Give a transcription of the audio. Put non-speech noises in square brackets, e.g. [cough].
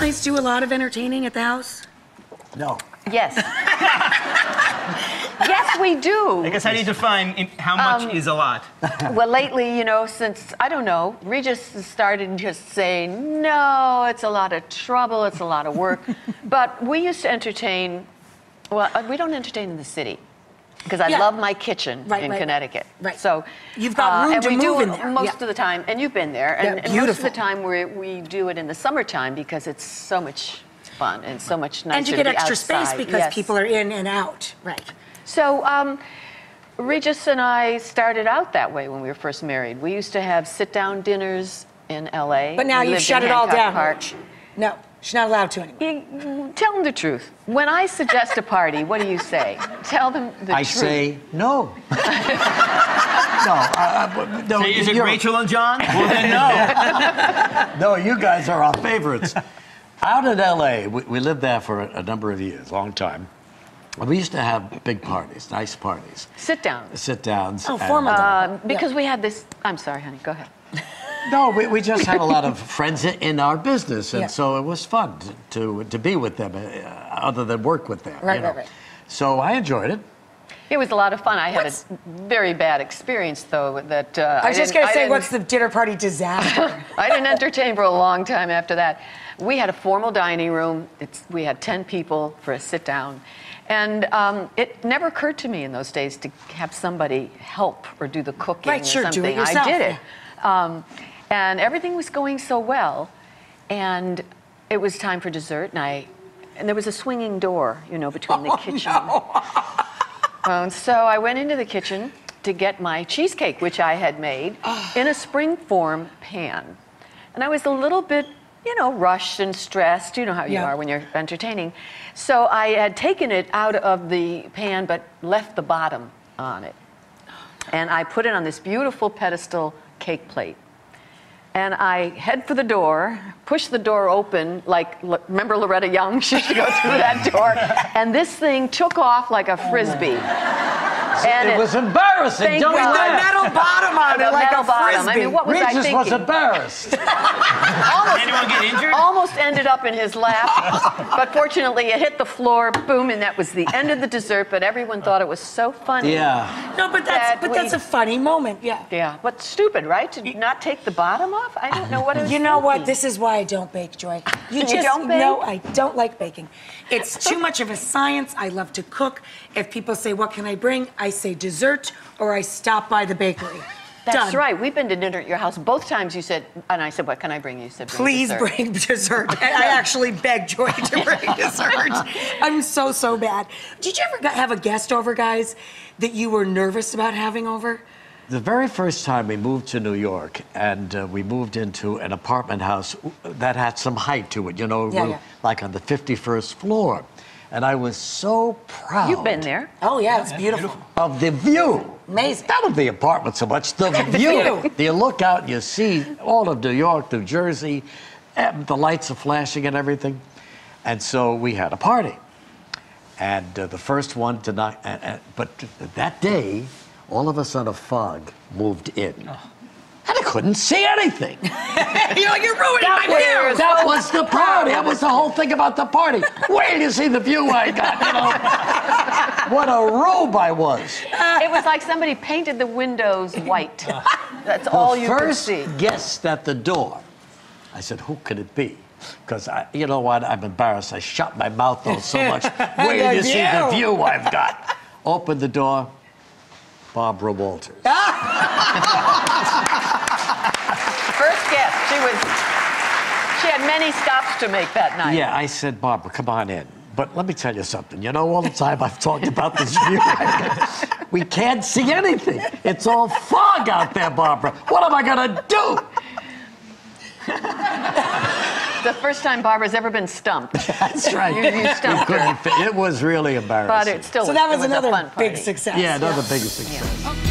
guys do a lot of entertaining at the house? No. Yes. [laughs] yes, we do. I guess I need to find how much Um, is a lot. [laughs] Well, lately, you know, since I don't know, Regis has started to say, no, it's a lot of trouble, it's a lot of work. [laughs] but we used to entertain, well, uh, we don't entertain in the city because I Yeah. love my kitchen Right, in right. Connecticut. Right. So You've got uh, and to we move do in there. most Yeah. of the time, and you've been there. And, Yeah, and most of the time, we we do it in the summertime because it's so much fun and so much nicer And you get extra space because Yes. people are in and out. Right. So, um, Regis and I started out that way when we were first married. We used to have sit down dinners in LA. But now you've shut it all down. Park. No, she's not allowed to anymore. You, tell them the truth. When I suggest a party, what do you say? Tell them the I truth. I say no. [laughs] no, uh, uh, no. Say, is it you're- Rachael and John? [laughs] Well, then no. [laughs] No, you guys are our favorites. Out in LA, we, we lived there for a, a number of years, long time. We used to have big parties, nice parties, Sit down. sit downs. Oh, formal. Um, because we had this. I'm sorry, honey. Go ahead. No, we, we just had a lot of [laughs] friends in- in our business, and Yeah. so it was fun to, to, to be with them, uh, other than work with them. Right, you know. right, right. So I enjoyed it. It was a lot of fun. I had What's- a very bad experience, though. That uh, I was just going to say, what's the dinner party disaster? [laughs] I didn't entertain for a long time after that. We had a formal dining room. It's, we had 10 people for a sit down. And um, it never occurred to me in those days to have somebody help or do the cooking Right, or sure, do it something. yourself, I did it. Um, and everything was going so well. And it was time for dessert. And, I, and there was a swinging door, you know, between [laughs] Oh, the kitchen. [laughs] And so I went into the kitchen to get my cheesecake, which I had made [sighs] in a spring form pan. And I was a little bit, you know, rushed and stressed. You know how you Yeah. are when you're entertaining. So I had taken it out of the pan, but left the bottom on it. [gasps] And I put it on this beautiful pedestal cake plate. And I head for the door, push the door open, like, l- remember Loretta Young? [laughs] She used to go through that [laughs] door. And this thing took off like a frisbee. And it was embarrassing. Thank Don't With God. the laugh. metal bottom on The it, like metal a bottom. frisbee. I mean, what was I Regis thinking? was embarrassed. [laughs] almost, Anyone get injured? Almost ended up in his lap. [laughs] but fortunately, it hit the floor, boom, and that was the end of the dessert. But everyone thought it was so funny. Yeah. No, but that's that but we- that's a funny moment. Yeah. Yeah, but stupid, right? To not take the bottom off? I don't know what it was You know what? This is why I don't bake, Joy. [laughs] You You just don't bake? no, I don't like baking. It's too much of a science. I love to cook. If people say, "What can I bring?" I say dessert, or I stop by the bakery. That's Done. right. We've been to dinner at your house both times. You said, and I said, "What can I bring you?" You said, bring Please dessert." bring [laughs] dessert. And I [laughs] actually begged Joy to bring [laughs] dessert. I'm so so bad. Did you ever have a guest over, guys, that you were nervous about having over? The very first time we moved to New York, and uh, we moved into an apartment house that had some height to it, you know, Yeah, yeah. like on the 51st floor. And I was so proud You've been there. Oh yeah, it's beautiful. of the view. Amazing. Not of the apartment so much, the [laughs] view. view. You look out, you see all of New York, New Jersey, and the lights are flashing and everything. And so we had a party. And uh, the first one to not, uh, uh, but that day, all of a sudden a fog moved in. And I couldn't see anything. [laughs] You're like, you're ruining my was- view. That was the party. That was the whole thing about the party. Wait till you see the view I got. You know? [laughs] what a robe I was. It was like somebody painted the windows white. [laughs] That's all the you could first see. guest at the door. I said, "Who could it be?" Because I, you know what? I'm embarrassed. I shut my mouth though so much. Wait till you see the view. view I've got. Open the door. Barbara Walters. First guest. She was. She had many stops to make that night. Yeah, I said, Barbara, come on in. But let me tell you something. You know, all the time I've talked about this view. [laughs] we can't see anything. It's all fog out there, Barbara. What am I gonna do? The first time Barbara's ever been stumped. [laughs] That's right. You- you We stumped her. couldn't fit- It was really embarrassing. But it still So was, that it was was another a fun party. big success. yeah, another big success. Yeah.